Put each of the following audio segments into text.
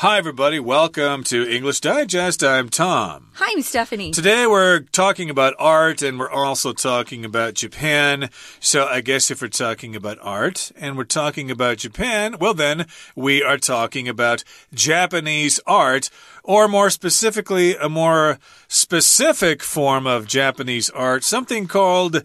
Hi, everybody. Welcome to English Digest. I'm Tom. Hi, I'm Stephanie. Today we're talking about art and we're also talking about Japan. So I guess if we're talking about art and we're talking about Japan, well, then we are talking about Japanese art, or more specifically, a more specific form of Japanese art, something called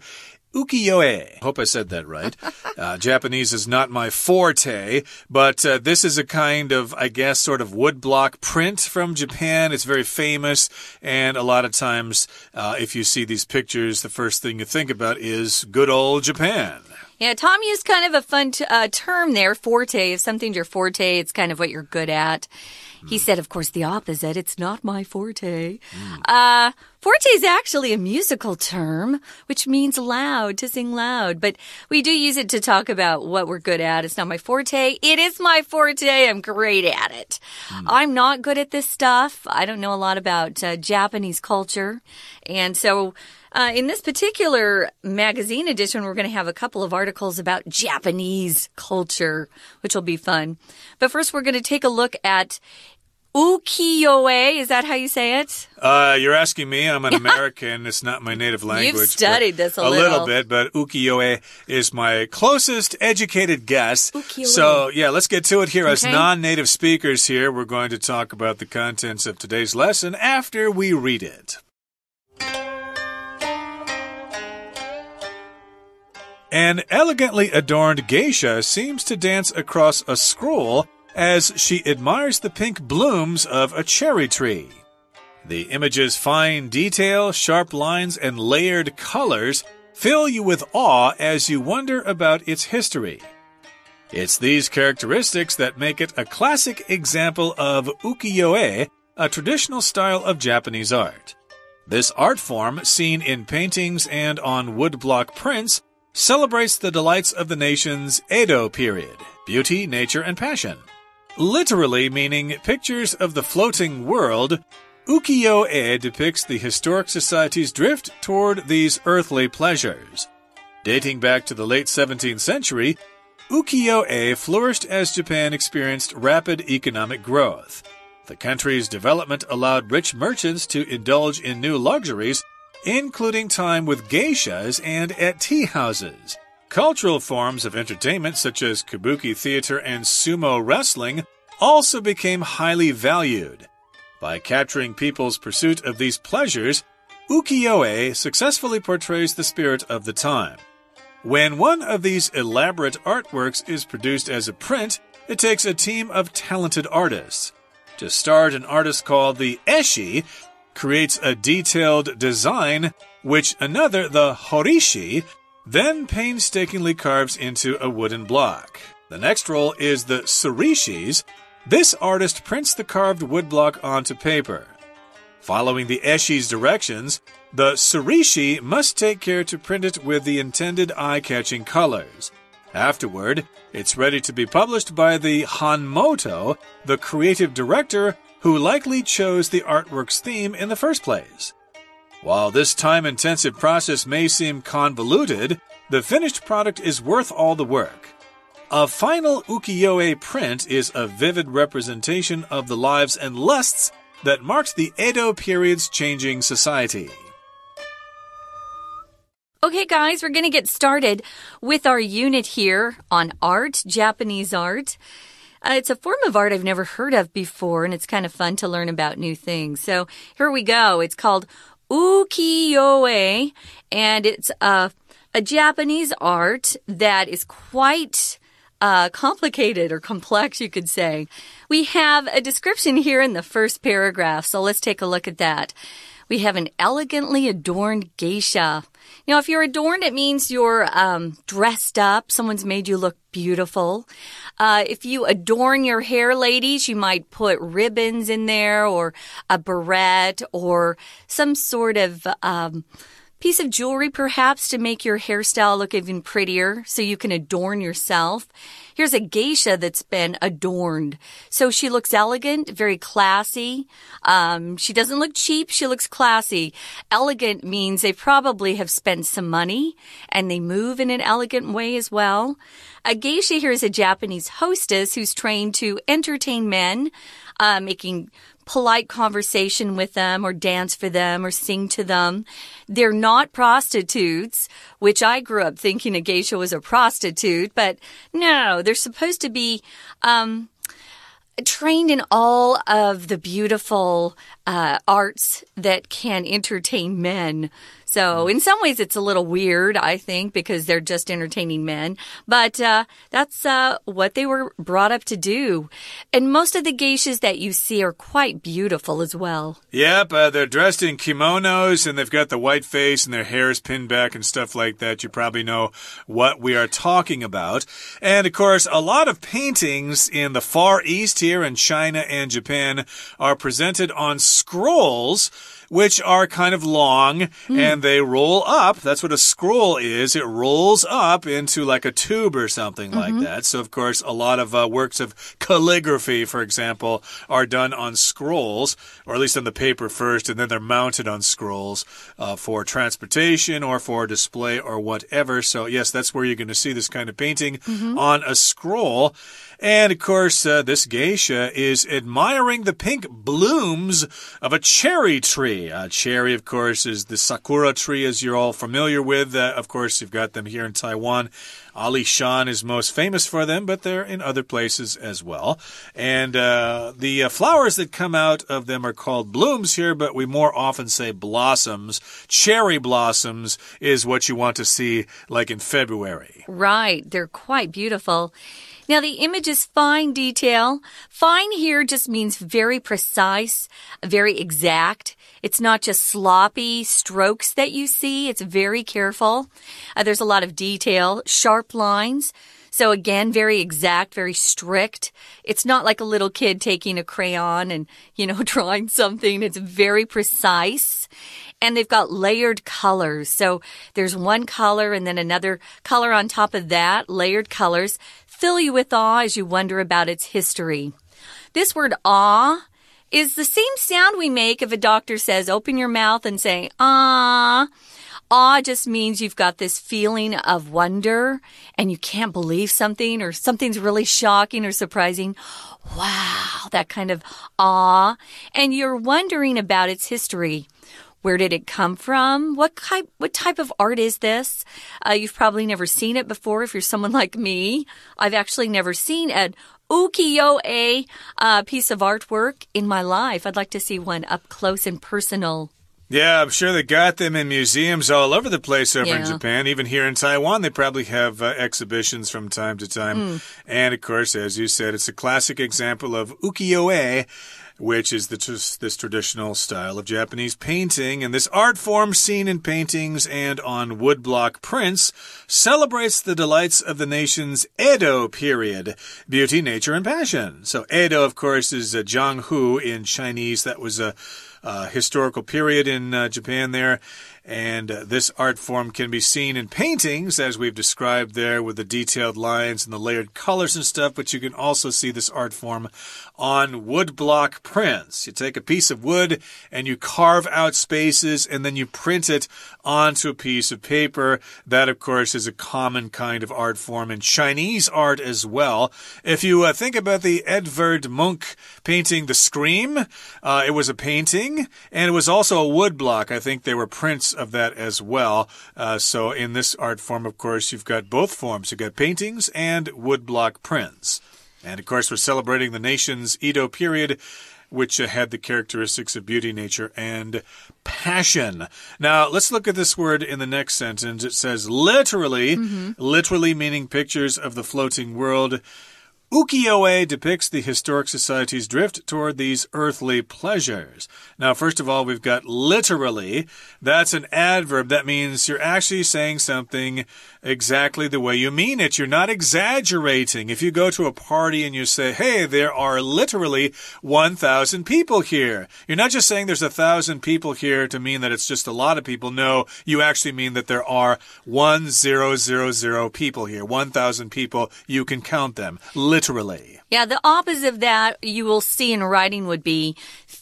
ukiyo-e. Hope I said that right. Uh, Japanese is not my forte, but uh, this is a kind of, I guess, sort of woodblock print from Japan. It's very famous, and a lot of times, uh, if you see these pictures, the first thing you think about is good old Japan. Yeah, Tom used kind of a fun uh, term there, forte. If something's your forte, it's kind of what you're good at. He said, of course, the opposite. It's not my forte. Mm. Uh, forte is actually a musical term, which means loud, to sing loud. But we do use it to talk about what we're good at. It's not my forte. It is my forte. I'm great at it. Mm. I'm not good at this stuff. I don't know a lot about uh, Japanese culture. And so, uh, in this particular magazine edition, we're going to have a couple of articles about Japanese culture, which will be fun. But first, we're going to take a look at ukiyo-e. Is that how you say it? Uh, you're asking me. I'm an American. It's not my native language. You've studied this a, a little. little bit, but ukiyo-e is my closest educated guess. Ukiyo-e. So, yeah, let's get to it here. Okay. As non-native speakers here, we're going to talk about the contents of today's lesson after we read it. An elegantly adorned geisha seems to dance across a scroll as she admires the pink blooms of a cherry tree. The image's fine detail, sharp lines, and layered colors fill you with awe as you wonder about its history. It's these characteristics that make it a classic example of ukiyo-e, a traditional style of Japanese art. This art form, seen in paintings and on woodblock prints, celebrates the delights of the nation's Edo period beauty, nature, and passion. Literally meaning pictures of the floating world, ukiyo-e depicts the historic society's drift toward these earthly pleasures. Dating back to the late 17th century, ukiyo-e flourished as Japan experienced rapid economic growth. The country's development allowed rich merchants to indulge in new luxuries, including time with geishas and at tea houses. Cultural forms of entertainment such as kabuki theater and sumo wrestling also became highly valued. By capturing people's pursuit of these pleasures, ukiyo-e successfully portrays the spirit of the time. When one of these elaborate artworks is produced as a print, it takes a team of talented artists. To start, an artist called the eshi creates a detailed design, which another, the horishi, then painstakingly carves into a wooden block. The next role is the surishis. This artist prints the carved woodblock onto paper. Following the eshi's directions, the surishi must take care to print it with the intended eye-catching colors. Afterward, it's ready to be published by the Hanmoto, the creative director who likely chose the artwork's theme in the first place. While this time intensive process may seem convoluted, the finished product is worth all the work. A final ukiyo-e print is a vivid representation of the lives and lusts that marked the Edo period's changing society. Okay, guys, we're going to get started with our unit here on art, Japanese art. Uh, it's a form of art I've never heard of before, and it's kind of fun to learn about new things. So here we go. It's called ukiyo-e, and it's a, a Japanese art that is quite uh, complicated or complex, you could say. We have a description here in the first paragraph, so let's take a look at that. We have an elegantly adorned geisha. Now, if you're adorned, it means you're um, dressed up. Someone's made you look beautiful. Uh, if you adorn your hair, ladies, you might put ribbons in there or a barrette or some sort of um, piece of jewelry, perhaps, to make your hairstyle look even prettier so you can adorn yourself. Here's a geisha that's been adorned. So she looks elegant, very classy. Um, she doesn't look cheap. She looks classy. Elegant means they probably have spent some money and they move in an elegant way as well. A geisha here is a Japanese hostess who's trained to entertain men, uh, making polite conversation with them or dance for them or sing to them. They're not prostitutes, which I grew up thinking a geisha was a prostitute, but no, they're supposed to be, um, trained in all of the beautiful uh, arts that can entertain men. So, in some ways, it's a little weird, I think, because they're just entertaining men. But uh, that's uh, what they were brought up to do. And most of the geishas that you see are quite beautiful as well. Yep, uh, they're dressed in kimonos and they've got the white face and their hair is pinned back and stuff like that. You probably know what we are talking about. And of course, a lot of paintings in the Far East here in China and Japan are presented on scrolls which are kind of long mm. and they roll up. That's what a scroll is. It rolls up into like a tube or something mm -hmm. like mm-hmm. that. So, of course, a lot of uh, works of calligraphy, for example, are done on scrolls, or at least on the paper first, and then they're mounted on scrolls uh, for transportation or for display or whatever. So, yes, that's where you're going to see this kind of painting mm -hmm. on a scroll. And of course, uh, this geisha is admiring the pink blooms of a cherry tree. A cherry, of course, is the sakura tree, as you're all familiar with. Uh, of course, you've got them here in Taiwan. Ali Shan is most famous for them, but they're in other places as well. And uh, the uh, flowers that come out of them are called blooms here, but we more often say blossoms. Cherry blossoms is what you want to see like in February. Right. They're quite beautiful. Now, the image is fine detail. Fine here just means very precise, very exact. It's not just sloppy strokes that you see. It's very careful. Uh, there's a lot of detail, sharp lines. So again, very exact, very strict. It's not like a little kid taking a crayon and, you know, drawing something. It's very precise. And they've got layered colors. So there's one color and then another color on top of that, layered colors fill you with awe as you wonder about its history. This word awe is the same sound we make if a doctor says, open your mouth and say, ah. Awe just means you've got this feeling of wonder and you can't believe something or something's really shocking or surprising. Wow, that kind of awe. And you're wondering about its history. Where did it come from? What type, what type of art is this? Uh, you've probably never seen it before if you're someone like me. I've actually never seen an ukiyo-e uh, piece of artwork in my life. I'd like to see one up close and personal. Yeah, I'm sure they got them in museums all over the place over yeah. in Japan. Even here in Taiwan, they probably have uh, exhibitions from time to time. Mm. And of course, as you said, it's a classic example of ukiyo-e which is the, this traditional style of Japanese painting. And this art form, seen in paintings and on woodblock prints, celebrates the delights of the nation's Edo period beauty, nature, and passion. So, Edo, of course, is a Zhanghu in Chinese. That was a historical period in uh, Japan there. And uh, this art form can be seen in paintings, as we've described there, with the detailed lines and the layered colors and stuff. But you can also see this art form on woodblock prints. You take a piece of wood and you carve out spaces and then you print it onto a piece of paper. That, of course, is a common kind of art form in Chinese art as well. If you uh, think about the Edvard Munch painting The Scream, uh, it was a painting and it was also a woodblock. I think there were prints of that as well. Uh, so in this art form, of course, you've got both forms. You've got paintings and woodblock prints. And of course, we're celebrating the nation's Edo period which uh, had the characteristics of beauty, nature, and passion. Now, let's look at this word in the next sentence. It says literally, mm -hmm. literally meaning pictures of the floating world. Ukiyo-e depicts the historic society's drift toward these earthly pleasures. Now, first of all, we've got literally. That's an adverb. That means you're actually saying something exactly the way you mean it. You're not exaggerating. If you go to a party and you say, hey, there are literally 1,000 people here, you're not just saying there's a thousand people here to mean that it's just a lot of people. No, you actually mean that there are 1,000 people here, 1,000 people. You can count them literally. Yeah, the opposite of that you will see in writing would be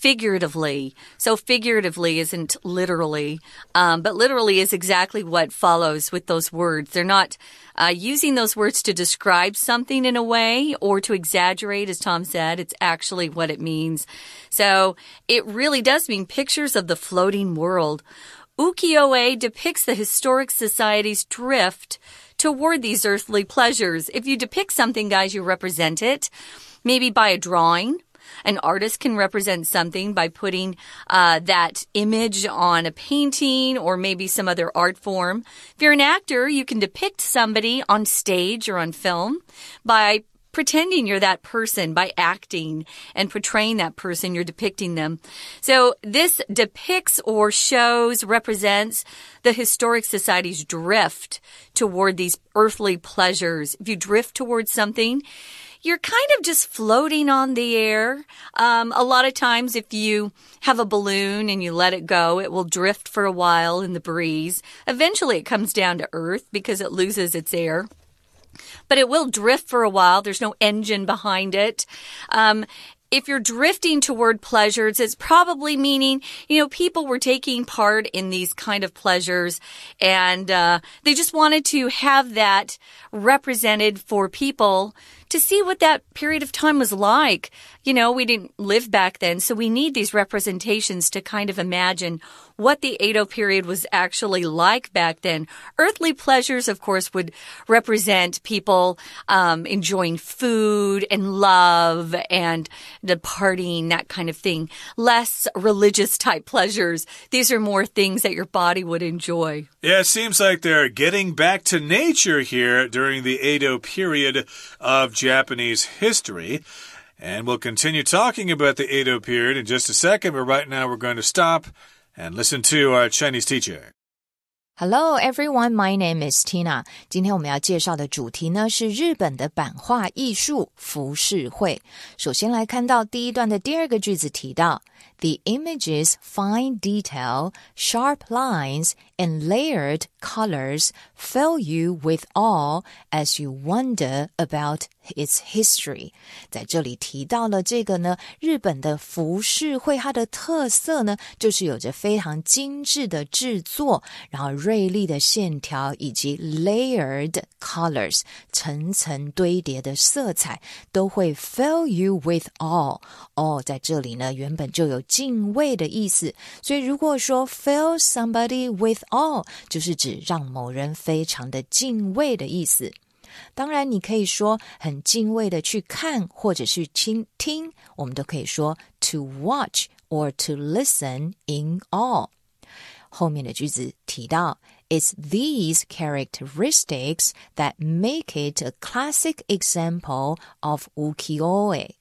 figuratively. So figuratively isn't literally, um, but literally is exactly what follows with those words. They're not uh, using those words to describe something in a way or to exaggerate, as Tom said. It's actually what it means. So it really does mean pictures of the floating world. Ukiyo-e depicts the historic society's drift toward these earthly pleasures. If you depict something, guys, you represent it. Maybe by a drawing. An artist can represent something by putting uh, that image on a painting or maybe some other art form. If you're an actor, you can depict somebody on stage or on film by pretending you're that person by acting and portraying that person. You're depicting them. So this depicts or shows, represents the historic society's drift toward these earthly pleasures. If you drift towards something, you're kind of just floating on the air. Um, a lot of times, if you have a balloon and you let it go, it will drift for a while in the breeze. Eventually, it comes down to earth because it loses its air but it will drift for a while. There's no engine behind it. Um, if you're drifting toward pleasures, it's probably meaning, you know, people were taking part in these kind of pleasures and uh, they just wanted to have that represented for people to see what that period of time was like. You know, we didn't live back then, so we need these representations to kind of imagine what the Edo period was actually like back then. Earthly pleasures, of course, would represent people um, enjoying food and love and the partying, that kind of thing. Less religious type pleasures. These are more things that your body would enjoy. Yeah, it seems like they're getting back to nature here during the Edo period of Japanese history. And we'll continue talking about the Edo period in just a second, but right now we're going to stop and listen to our Chinese teacher. Hello everyone, my name is Tina. 今天我们要介绍的主题呢是日本的版画艺术浮世绘。首先来看到第一段的第二个句子提到。the image's fine detail, sharp lines, and layered colors fill you with awe as you wonder about its history。在这里提到了这个呢，日本的浮世绘，它的特色呢，就是有着非常精致的制作，然后锐利的线条以及 layered colors 层层堆叠的色彩，都会 fill you with awe。哦，在这里呢，原本就有敬畏的意思，所以如果说 fill somebody with awe，就是指让某人非常的敬畏的意思。当然，你可以说很敬畏的去看，或者是听听，我们都可以说 to watch or to listen in awe。后面的句子提到，It's these characteristics that make it a classic example of ukiyo-e。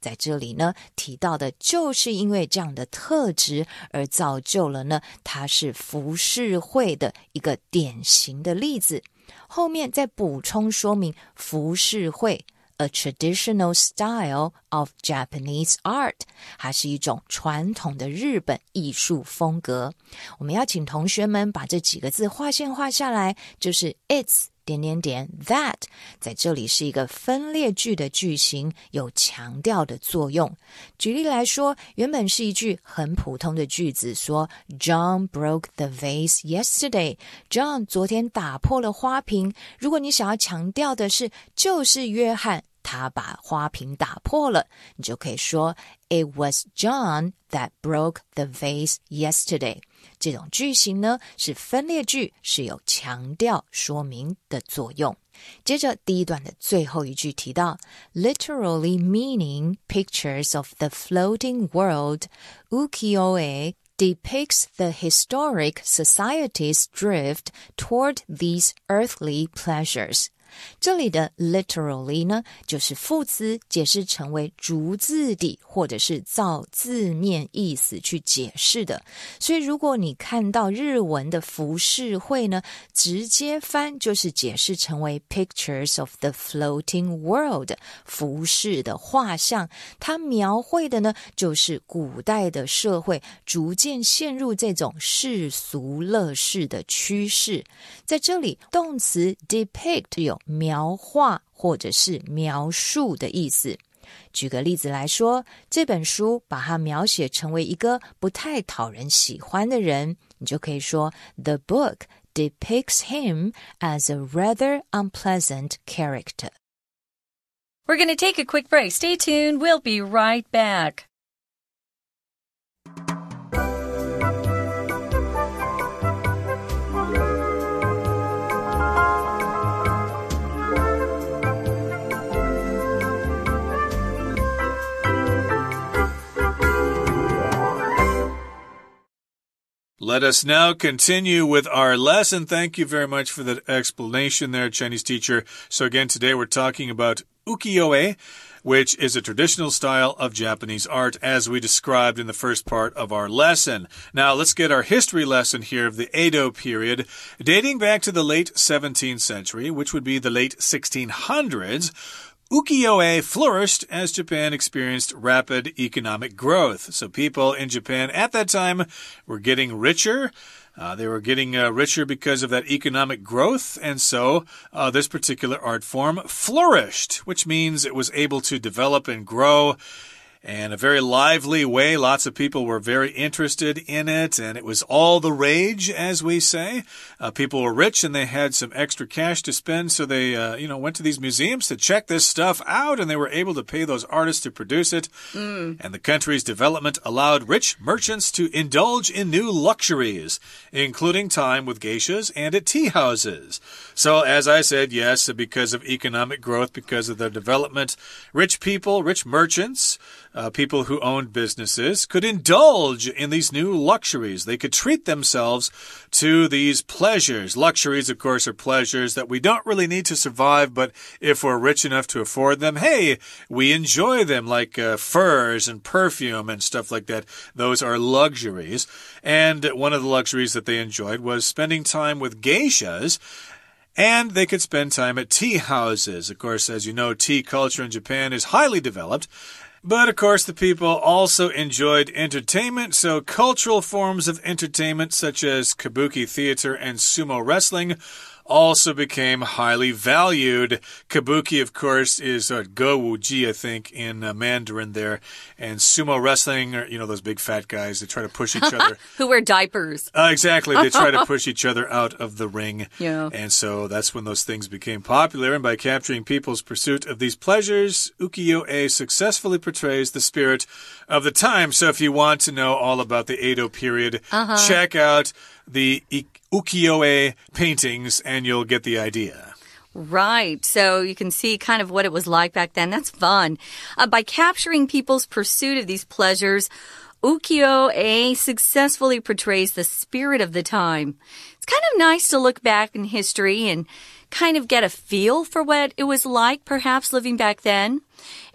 在这里呢，提到的就是因为这样的特质而造就了呢，它是浮世绘的一个典型的例子。后面再补充说明，浮世绘 a traditional style of Japanese art，它是一种传统的日本艺术风格。我们要请同学们把这几个字划线画下来，就是 its。点点点，that 在这里是一个分裂句的句型，有强调的作用。举例来说，原本是一句很普通的句子，说 John broke the vase yesterday。John 昨天打破了花瓶。如果你想要强调的是，就是约翰他把花瓶打破了，你就可以说 It was John that broke the vase yesterday。这种句型呢是分裂句，是有强调说明的作用。接着第一段的最后一句提到，literally meaning pictures of the floating world, ukiyo-e depicts the historic society's drift toward these earthly pleasures. 这里的 literally 呢，就是副词解释成为逐字底或者是照字面意思去解释的。所以如果你看到日文的浮世绘呢，直接翻就是解释成为 pictures of the floating world，浮世的画像。它描绘的呢，就是古代的社会逐渐陷入这种世俗乐事的趋势。在这里，动词 depict 有描画或者是描述的意思。举个例子来说，这本书把它描写成为一个不太讨人喜欢的人，你就可以说 The book depicts him as a rather unpleasant character. We're going to take a quick break. Stay tuned. We'll be right back. Let us now continue with our lesson. Thank you very much for that explanation there, Chinese teacher. So, again, today we're talking about ukiyo-e, which is a traditional style of Japanese art, as we described in the first part of our lesson. Now, let's get our history lesson here of the Edo period, dating back to the late 17th century, which would be the late 1600s. Ukiyo-e flourished as Japan experienced rapid economic growth. So people in Japan at that time were getting richer. Uh, they were getting uh, richer because of that economic growth, and so uh, this particular art form flourished, which means it was able to develop and grow and a very lively way. Lots of people were very interested in it, and it was all the rage, as we say. Uh, people were rich and they had some extra cash to spend, so they, uh, you know, went to these museums to check this stuff out, and they were able to pay those artists to produce it. Mm. And the country's development allowed rich merchants to indulge in new luxuries, including time with geishas and at tea houses. So, as I said, yes, because of economic growth, because of the development, rich people, rich merchants, uh, people who owned businesses could indulge in these new luxuries. They could treat themselves to these pleasures. Luxuries, of course, are pleasures that we don't really need to survive, but if we're rich enough to afford them, hey, we enjoy them, like uh, furs and perfume and stuff like that. Those are luxuries. And one of the luxuries that they enjoyed was spending time with geishas. And they could spend time at tea houses. Of course, as you know, tea culture in Japan is highly developed. But of course, the people also enjoyed entertainment, so cultural forms of entertainment such as kabuki theater and sumo wrestling also became highly valued. Kabuki, of course, is uh, go wuji, I think, in uh, Mandarin there. And sumo wrestling, you know, those big fat guys that try to push each other. Who wear diapers. Uh, exactly. They try to push each other out of the ring. Yeah. And so that's when those things became popular. And by capturing people's pursuit of these pleasures, ukiyo-e successfully portrays the spirit of the time. So if you want to know all about the Edo period, -huh. check out the ukiyo-e paintings and you'll get the idea. Right. So you can see kind of what it was like back then. That's fun. Uh, by capturing people's pursuit of these pleasures, ukiyo-e successfully portrays the spirit of the time. It's kind of nice to look back in history and kind of get a feel for what it was like, perhaps living back then.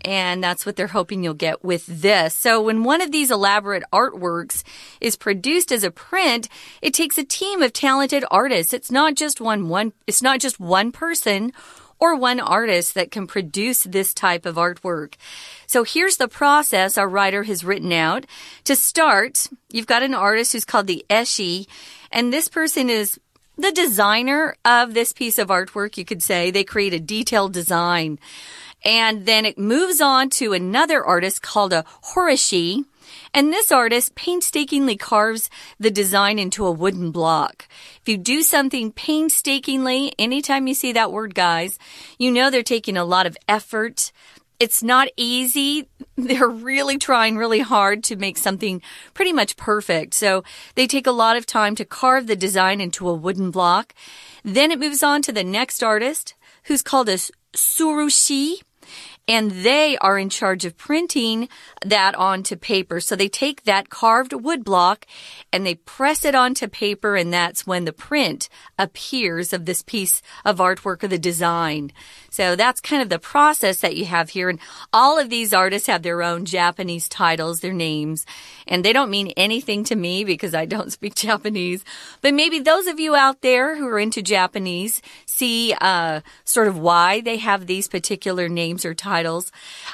And that's what they're hoping you'll get with this. So when one of these elaborate artworks is produced as a print, it takes a team of talented artists. It's not just one, one, it's not just one person or one artist that can produce this type of artwork. So here's the process our writer has written out. To start, you've got an artist who's called the Eshi, and this person is the designer of this piece of artwork, you could say. They create a detailed design. And then it moves on to another artist called a horishi. And this artist painstakingly carves the design into a wooden block. If you do something painstakingly, anytime you see that word, guys, you know they're taking a lot of effort, it's not easy. They're really trying really hard to make something pretty much perfect. So they take a lot of time to carve the design into a wooden block. Then it moves on to the next artist who's called a surushi. And they are in charge of printing that onto paper. So they take that carved wood block and they press it onto paper, and that's when the print appears of this piece of artwork or the design. So that's kind of the process that you have here. And all of these artists have their own Japanese titles, their names, and they don't mean anything to me because I don't speak Japanese. But maybe those of you out there who are into Japanese see uh, sort of why they have these particular names or titles.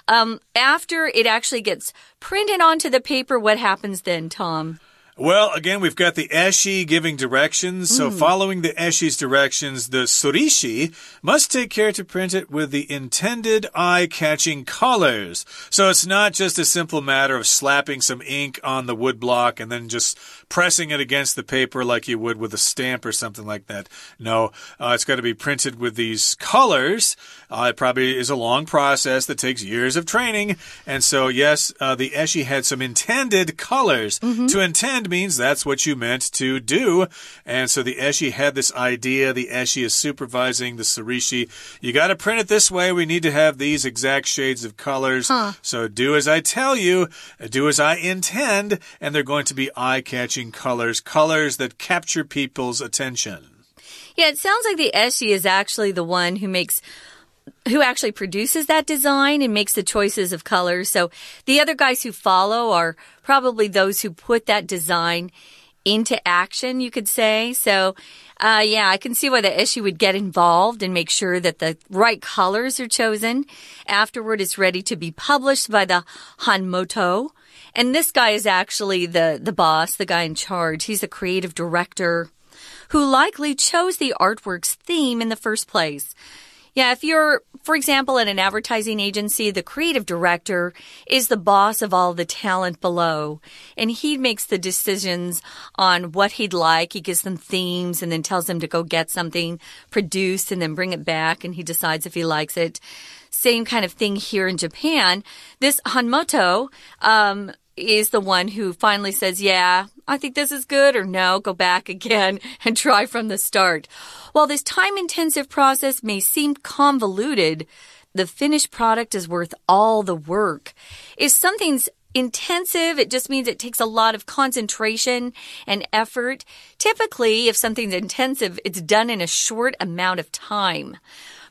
Um, after it actually gets printed onto the paper, what happens then, Tom? Well, again, we've got the eshi giving directions. So, mm. following the eshi's directions, the surishi must take care to print it with the intended eye catching colors. So, it's not just a simple matter of slapping some ink on the wood block and then just pressing it against the paper like you would with a stamp or something like that. No, uh, it's got to be printed with these colors. Uh, it probably is a long process that takes years of training. And so, yes, uh, the eshi had some intended colors. Mm -hmm. To intend means that's what you meant to do. And so the eshi had this idea. The eshi is supervising the surishi. You got to print it this way. We need to have these exact shades of colors. Huh. So do as I tell you, do as I intend, and they're going to be eye catching colors, colors that capture people's attention. Yeah, it sounds like the eshi is actually the one who makes who actually produces that design and makes the choices of colors. So the other guys who follow are probably those who put that design into action, you could say. So, uh, yeah, I can see why the eshi would get involved and make sure that the right colors are chosen. Afterward, it's ready to be published by the Hanmoto. And this guy is actually the, the boss, the guy in charge. He's the creative director who likely chose the artwork's theme in the first place. Yeah, if you're, for example, in an advertising agency, the creative director is the boss of all the talent below, and he makes the decisions on what he'd like. He gives them themes and then tells them to go get something produced and then bring it back, and he decides if he likes it. Same kind of thing here in Japan. This Hanmoto, um, is the one who finally says, Yeah, I think this is good, or no, go back again and try from the start. While this time intensive process may seem convoluted, the finished product is worth all the work. If something's intensive, it just means it takes a lot of concentration and effort. Typically, if something's intensive, it's done in a short amount of time.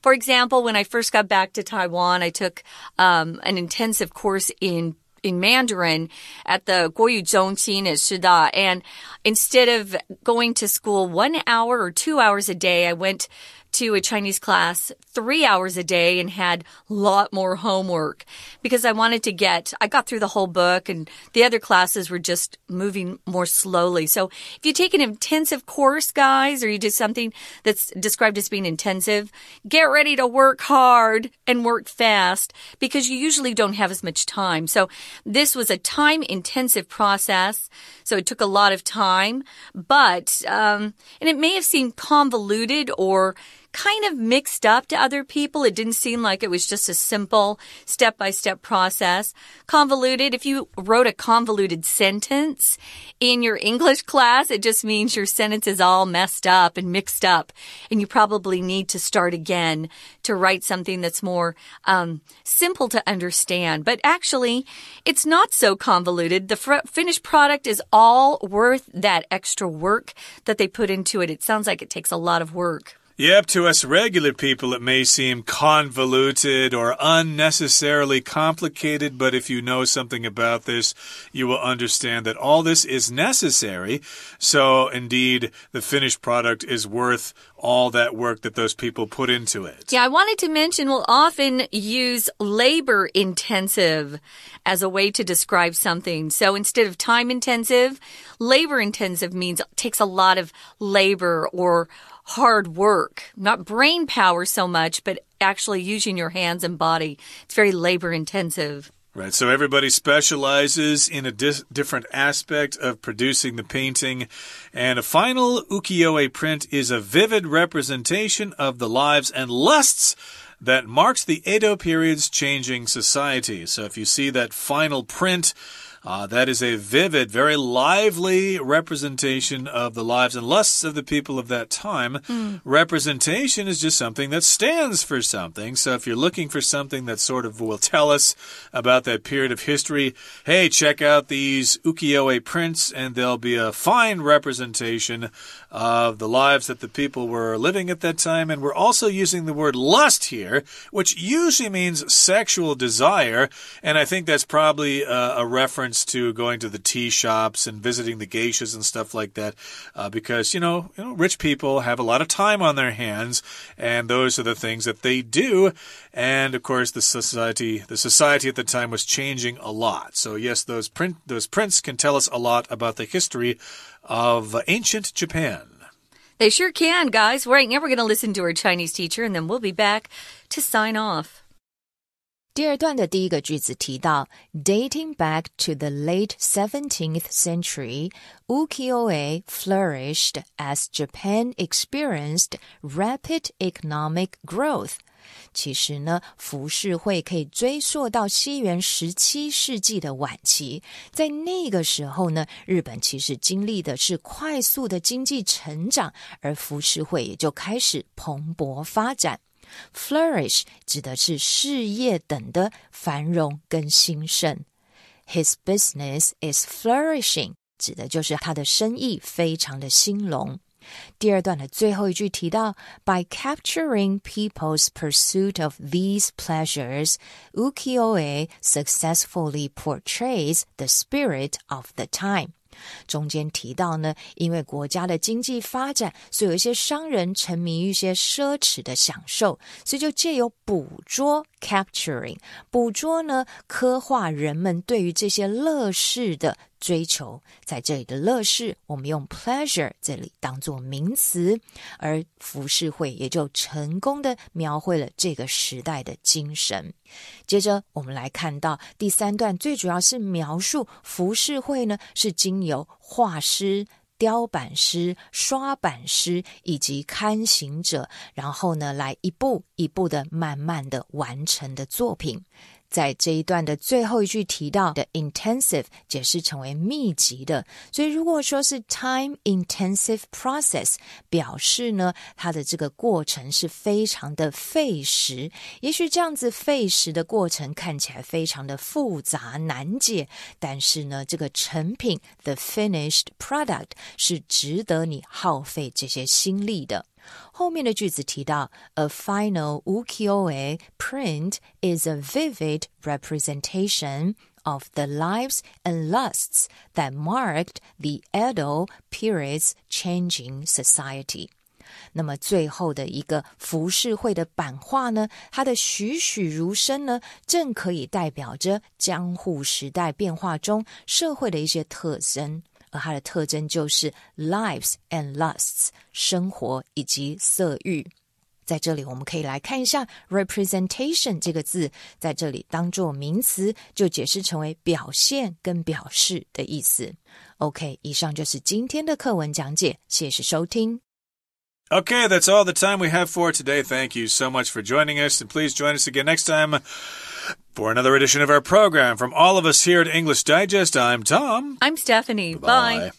For example, when I first got back to Taiwan, I took um, an intensive course in in Mandarin at the Guoyu Zhongxin at Shida. And instead of going to school one hour or two hours a day, I went to a Chinese class three hours a day and had a lot more homework because I wanted to get, I got through the whole book and the other classes were just moving more slowly. So if you take an intensive course, guys, or you do something that's described as being intensive, get ready to work hard and work fast because you usually don't have as much time. So this was a time intensive process. So it took a lot of time, but, um, and it may have seemed convoluted or kind of mixed up to other people. It didn't seem like it was just a simple step by step process. Convoluted, if you wrote a convoluted sentence in your English class, it just means your sentence is all messed up and mixed up. And you probably need to start again to write something that's more um, simple to understand. But actually, it's not so convoluted. The finished product is all worth that extra work that they put into it. It sounds like it takes a lot of work. Yep, to us regular people, it may seem convoluted or unnecessarily complicated, but if you know something about this, you will understand that all this is necessary. So, indeed, the finished product is worth all that work that those people put into it. Yeah, I wanted to mention we'll often use labor intensive as a way to describe something. So instead of time intensive, labor intensive means takes a lot of labor or hard work, not brain power so much, but actually using your hands and body. It's very labor intensive. Right, so everybody specializes in a different aspect of producing the painting. And a final ukiyo-e print is a vivid representation of the lives and lusts that marks the Edo period's changing society. So if you see that final print, Uh, that is a vivid, very lively representation of the lives and lusts of the people of that time. Mm. Representation is just something that stands for something. So if you're looking for something that sort of will tell us about that period of history, hey, check out these ukiyo-e prints, and there'll be a fine representation of the lives that the people were living at that time. And we're also using the word lust here, which usually means sexual desire. And I think that's probably a, a reference to going to the tea shops and visiting the geishas and stuff like that. Uh, because, you know, you know, rich people have a lot of time on their hands, and those are the things that they do. And of course, the society, the society at the time was changing a lot. So yes, those print, those prints can tell us a lot about the history of ancient Japan. They sure can, guys. Right now, we're going to listen to our Chinese teacher, and then we'll be back to sign off. 第二段的第一个句子提到，dating back to the late 17th century, ukiyo-e flourished as Japan experienced rapid economic growth. 其实呢，浮世绘可以追溯到西元十七世纪的晚期，在那个时候呢，日本其实经历的是快速的经济成长，而浮世绘也就开始蓬勃发展。Flourish 指的是事业等的繁荣跟兴盛。His business is flourishing，指的就是他的生意非常的兴隆。第二段的最后一句提到，by capturing people's pursuit of these pleasures, ukiyo-e successfully portrays the spirit of the time. 中间提到呢，因为国家的经济发展，所以有一些商人沉迷于一些奢侈的享受，所以就借由捕捉 （capturing） 捕捉呢，刻画人们对于这些乐事的。追求在这里的乐事，我们用 pleasure 这里当做名词，而浮世绘也就成功的描绘了这个时代的精神。接着，我们来看到第三段，最主要是描述浮世绘呢，是经由画师、雕版师、刷版师以及刊行者，然后呢，来一步一步的慢慢的完成的作品。在这一段的最后一句提到的 intensive 解释成为密集的，所以如果说是 time intensive process，表示呢它的这个过程是非常的费时。也许这样子费时的过程看起来非常的复杂难解，但是呢这个成品 the finished product 是值得你耗费这些心力的。后面的句子提到，a final ukiyo-e print is a vivid representation of the lives and lusts that marked the Edo period's changing society。那么最后的一个浮世绘的版画呢，它的栩栩如生呢，正可以代表着江户时代变化中社会的一些特征。 而它的特征就是 lives and lusts 生活以及色欲。在这里，我们可以来看一下 representation 这个字，在这里当做名词，就解释成为表现跟表示的意思。OK，以上就是今天的课文讲解，谢谢收听。Okay, that's all the time we have for today. Thank you so much for joining us, and please join us again next time for another edition of our program. From all of us here at English Digest, I'm Tom. I'm Stephanie. Bye.